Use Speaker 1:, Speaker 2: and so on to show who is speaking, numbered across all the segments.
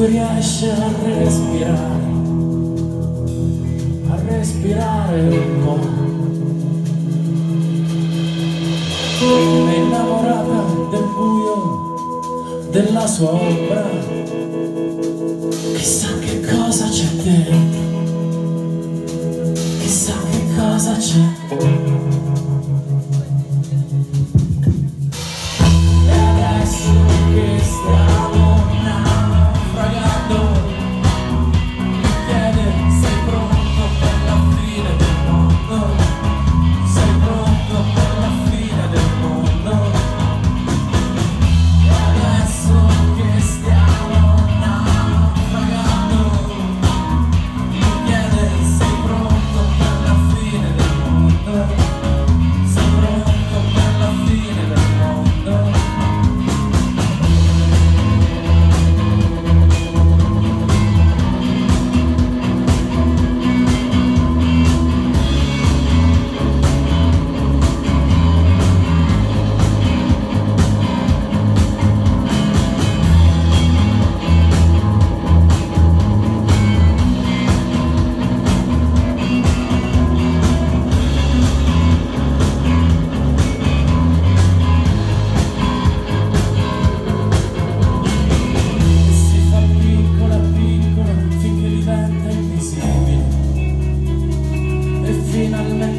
Speaker 1: cui riesce a respirare, a respirare un po'. È innamorata del buio della sua ombra,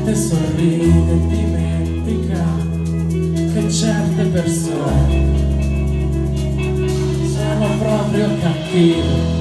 Speaker 1: finalmente sorride e dimentica che certe persone sono proprio cattive